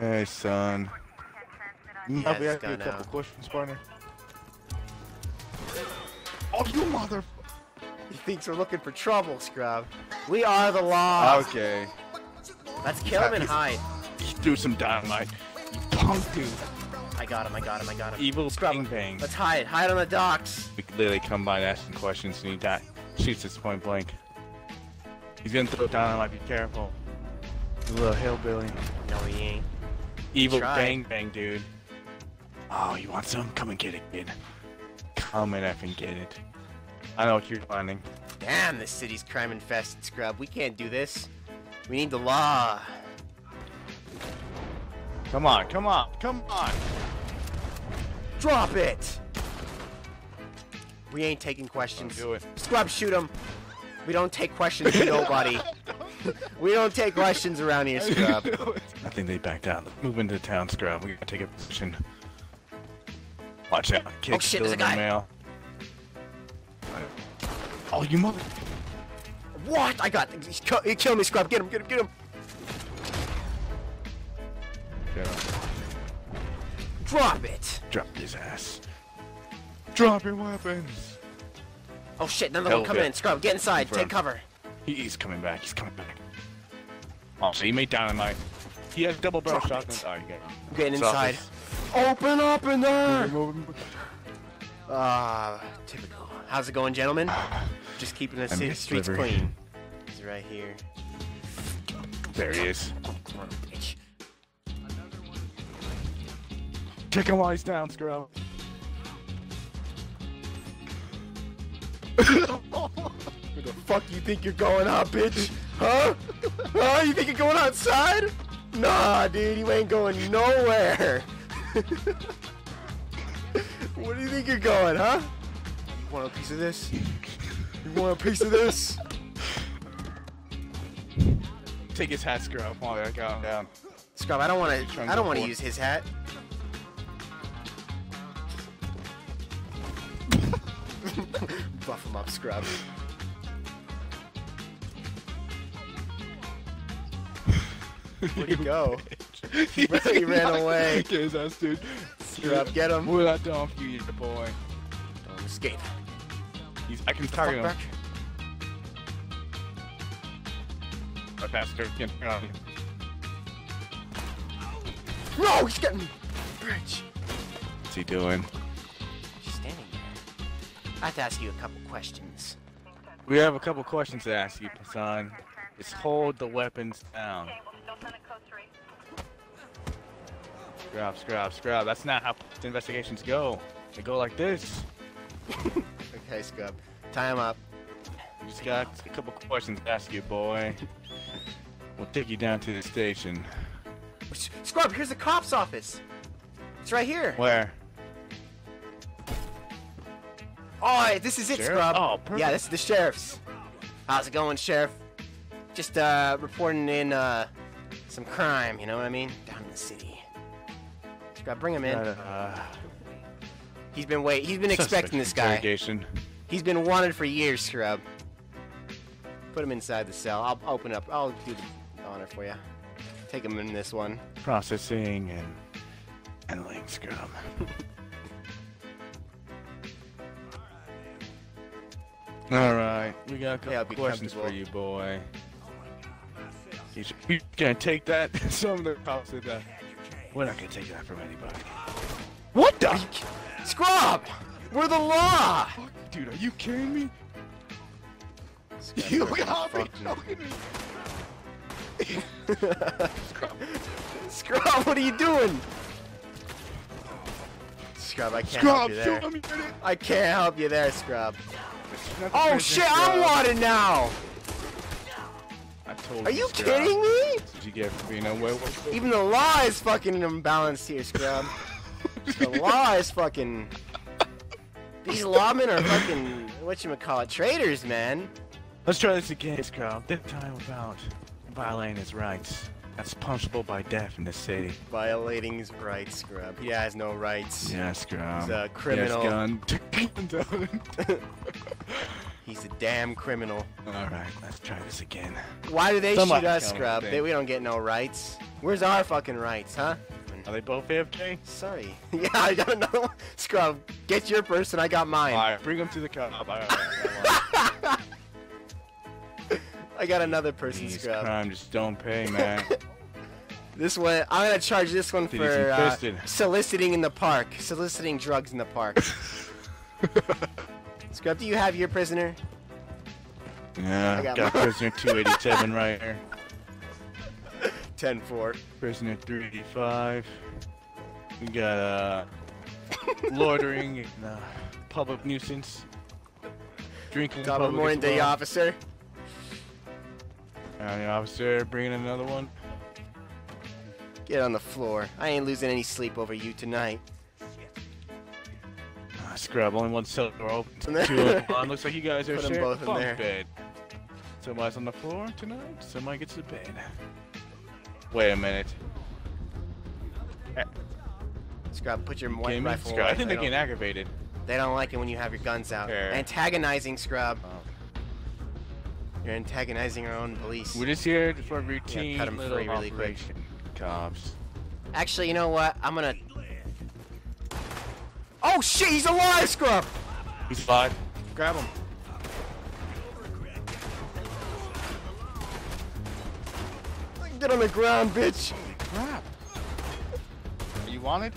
Hey, son. You Yeah, help me it's ask you a gone couple now. questions, partner? Oh, you mother... He thinks we're looking for trouble, Scrub. We are the law. Okay. Let's kill him and hide. He threw some dynamite. You punk dude. I got him, I got him, I got him. Evil Scrub. bang bang. Let's hide. Hide on the docks. We could literally come by and asking questions and he die. shoots us point blank. He's gonna throw dynamite, be careful. You little hillbilly. No, he ain't. Evil bang bang, dude. Oh, you want some? Come and get it, kid. Come and effing get it. I know what you're planning. Damn, this city's crime infested, Scrub. We can't do this. We need the law. Come on, come on, come on. Drop it! We ain't taking Don't questions. do it. Scrub, shoot him. We don't take questions from nobody. we don't take questions around here, Scrub. I think they backed out. Let's move into town, Scrub. We gotta take a position. Watch out. Kid's Oh, shit, there's a guy. mail. Oh, you mother... What? I got. He killed me, Scrub. Get him, get him, get him. Get him. Drop it. Drop his ass. Drop your weapons. Oh shit, another Hell one coming yeah. in. Scrub, get inside. Confirm. Take cover. He, he's coming back. He's coming back. Oh, so he made dynamite. He has double barrel Drop shotguns. Oh, you get. I'm getting It's inside. office. Open up in there! Move him, move him. Ah, typical. How's it going, gentlemen? Just keeping the city streets delivery. clean. He's right here. There he is. Come on, bitch. Kick him while he's down, Scrub. Where the fuck you think you're going out, bitch? Huh? Huh? You think you're going outside? Nah, dude, you ain't going nowhere. Where do you think you're going, huh? You want a piece of this? You want a piece of this? Take his hat, Scrub, while I got him down. Scrub, I don't want to. I don't want to use his hat. Buff him up, Scrub. Where'd he go? he, he ran away. Get his ass, dude. Scrub, get him. Move that you, the boy. Don't escape. He's, I can target him. back. My pastor. Get on. No, he's getting. me. Bridge. What's he doing? She's standing there. I have to ask you a couple questions. We have a couple questions to ask you, son. Just hold the weapons down. Scrub, scrub, scrub. That's not how investigations go. They go like this. Okay, Scrub. Tie him up. Just got a couple questions to ask you, boy. We'll take you down to the station. Scrub, here's the cop's office. It's right here. Where? Oh, this is it, Sheriff? Scrub. Oh, perfect. Yeah, this is the sheriff's. How's it going, Sheriff? Just uh, reporting in uh, some crime. You know what I mean? Down in the city. Scrub, bring him in. Uh, He's been wait. He's been expecting this guy. He's been wanted for years, Scrub. Put him inside the cell. I'll open up. I'll do the honor for you. Take him in this one. Processing and handling scrub. All right, we got a couple Yeah, questions for you, boy. You, can't take that. Some of the cops said that. We're not gonna take that from anybody. What the? Scrub! We're the law! Dude, are you kidding me? You got me choking me. Scrub, what are you doing? Scrub, I can't help you there. shoot me. I can't help you there, Scrub. Oh shit, I'm Scrub. wanted now! I told Are you Scrub. kidding me? You get for being a werewolf? Even the law is fucking imbalanced here, Scrub. the law is fucking. These lawmen are fucking whatchamacallit traitors, man. Let's try this again, Scrub. This time about violating his rights. That's punishable by death in the city. Violating his rights, Scrub. He has no rights. Yeah, Scrub. He's a criminal. Yes, gun. He's a damn criminal. All right, let's try this again. Why do they Somebody shoot us, Scrub? They, we don't get no rights. Where's our fucking rights, huh? Are they both AFK? Sorry. yeah, I got another one. Scrub, get your person, I got mine. Alright, bring them to the cop. Alright, I got another person, These Scrub. crime just don't pay, man. This one, I'm gonna charge this one Dude, for he's uh, soliciting in the park. Soliciting drugs in the park. Scrub, do you have your prisoner? yeah, I got got, prisoner 287 right here. 10-4. Prisoner 385. We got uh, loitering and uh, public nuisance. Drinking. in Top of public morning day, well. officer. County officer bringing another one. Get on the floor. I ain't losing any sleep over you tonight. Scrub, only one cell door open. Two of them. Looks like you guys are sharing both in there. bed. Somebody's on the floor tonight. Somebody gets to bed. Wait a minute. Eh. Scrub, put your me? rifle away. I think they're getting aggravated. they don't like it when you have your guns out. Fair. Antagonizing, Scrub. Oh. You're antagonizing our own police. We're just here for a routine cut 'em little free really quick. Cops. Actually, you know what? I'm gonna. Oh shit, he's alive, Scrub! He's alive. Grab him. Get on the ground, bitch! Crap. Are you wanted?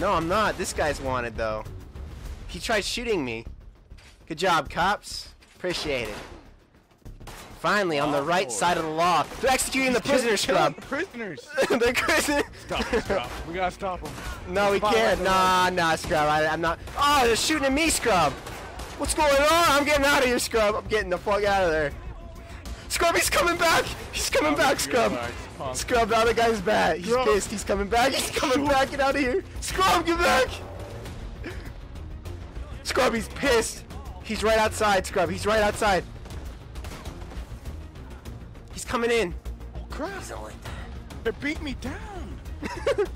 No, I'm not. This guy's wanted, though. He tried shooting me. Good job, cops. Appreciate it. Finally, on the right Oh. side of the law. They're executing the prisoner, Killing Scrub. the prisoners. the prison. Stop Scrub. We gotta stop them. No, we can't. Nah, nah, Scrub. I, I'm not. Oh, they're shooting at me, Scrub. What's going on? I'm getting out of here, Scrub. I'm getting the fuck out of there. Scrub, he's coming back. He's coming back, Scrub. Scrub. Scrub, the other guy's bad. He's pissed. He's coming back. He's coming back. Get out of here. Scrub, get back. Scrub, he's pissed. He's right outside, Scrub. He's right outside. He's coming in. Oh crap! They beat me down.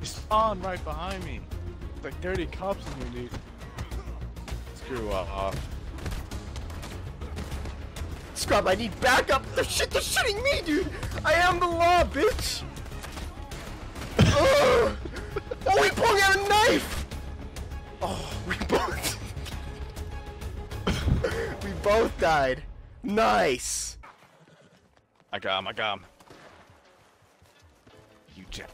He's spawned right behind me. It's like 30 cops in here, dude. Screw off. Scrub, I need backup. They're shit. They're shooting me, dude. I am the law, bitch. Oh, he pulled out a knife. Oh, we both. we both died. Nice. I got him. I got him. You jack.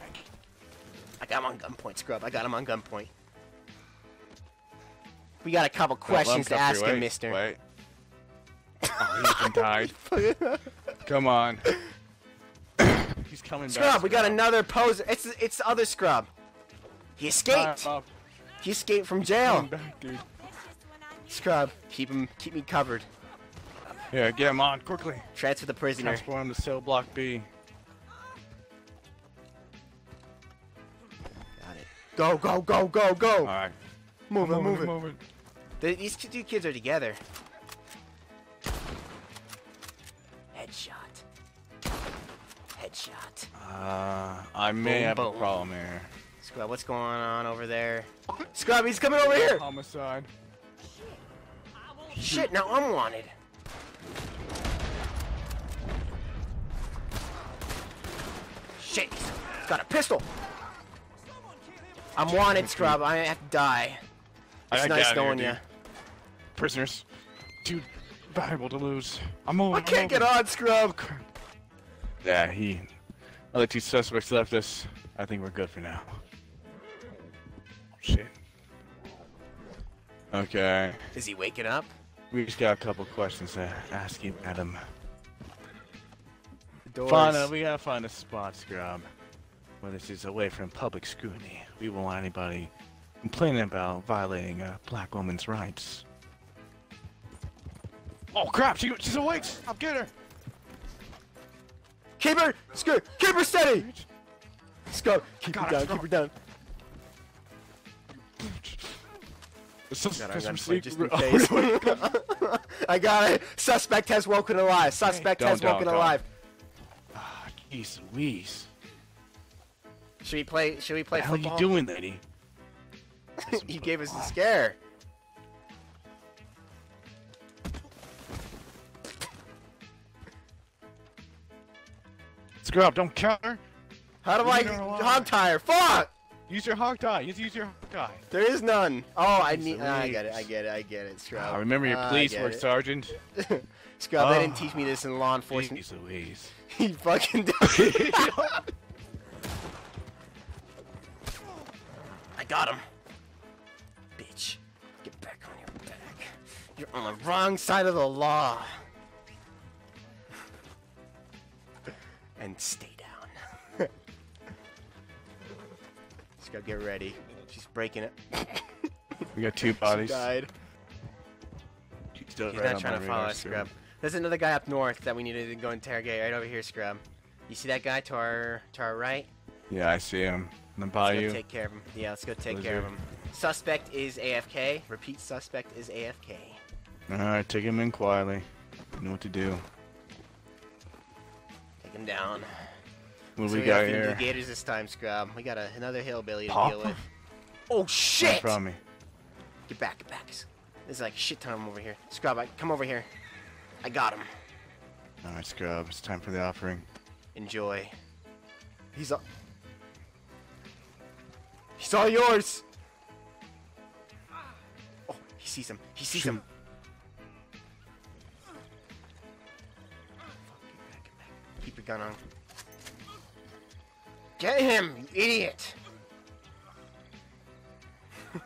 I got him on gunpoint, Scrub. I got him on gunpoint. We got a couple questions to ask him, Mister. Wait. Oh, he even died. Come on. He's coming back. Scrub, we got another poser. It's it's the other Scrub. He escaped. Up. He escaped from jail. Back, dude. Scrub, keep him, keep me covered. Yeah, get him on quickly. Transfer the prisoner. Transport him to cell block B. Got it. Go, go, go, go, go. All right. move it, move it. Move it. They- these two kids are together. Headshot. Headshot. Uh, I may Boom, have a boom. problem here. Scrub, what's going on over there? Scrub, he's coming over here. Homicide. Shit, now I'm wanted. Shit, he's got a pistol. I'm wanted, Scrub. I have to die. I nice get outta here, knowing dude. you. Prisoners. Too valuable to lose. I'm over. I can't get on, Scrub. Yeah, he. Other two suspects left us. I think we're good for now. Shit. Okay. Is he waking up? We just got a couple questions to ask you, Adam. Doors. Find a, uh, we gotta find a spot, Scrub, When this is away from public scrutiny. We won't want anybody complaining about violating a black woman's rights. Oh crap! She, she's awake! I'll get her! Keep her, Scrub. Keep her steady. Scrub, keep her down. Keep her down. The suspect's gun from point just in secret- case. I got it. Suspect has woken alive. Suspect Don't, has woken alive. Jeez Louise. Should we play? Should we play What the hell are you doing, lady? you gave us a scare. Scrub, don't counter. How do Leave I hog tire? Fuck! Use your hog tie. Use, use your hog tie. There is none. Oh, I need. I get it. I get it. I get it. Scrub. Ah, remember your Ah, police work, it. Sergeant. Scrub, they Oh. didn't teach me this in law enforcement. Jeez Louise. he fucking died. I got him. Bitch. Get back on your back. You're on the wrong side of the law. and stay down. Scrub, get ready. She's breaking it. We got two bodies. She bodies. died. He's right not trying to follow us, Scrub. There's another guy up north that we need to go interrogate right over here, Scrub. You see that guy to our to our right? Yeah, I see him. Let's go take care of him. Yeah, let's go take care of him. Suspect is AFK. Repeat, suspect is AFK. Alright, take him in quietly. You know what to do. Take him down. What so do we gotta got here? The gators this time, Scrub. We got a, another hillbilly to deal with. Oh shit! from me. Get back, get back. There's like shit ton of them over here. Scrub, I, come over here. I got him. Alright, Scrub. It's time for the offering. Enjoy. He's all. He's all yours. Oh, he sees him. He sees Shoot. him. Fuck, get back, get back. Keep your gun on. Get him, you idiot!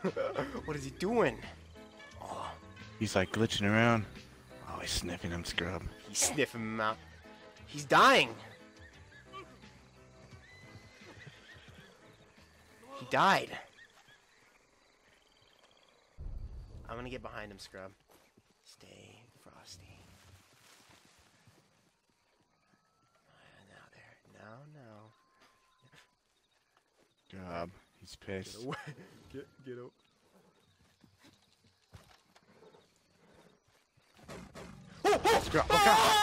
what is he doing? He's like glitching around. Oh, he's sniffing him, Scrub. he's sniffing him out. He's dying. He died. I'm gonna get behind him, Scrub. Stay frosty. Now there. Now, now. Scrub. He's pissed. away. Get, get out. Scrub, look out!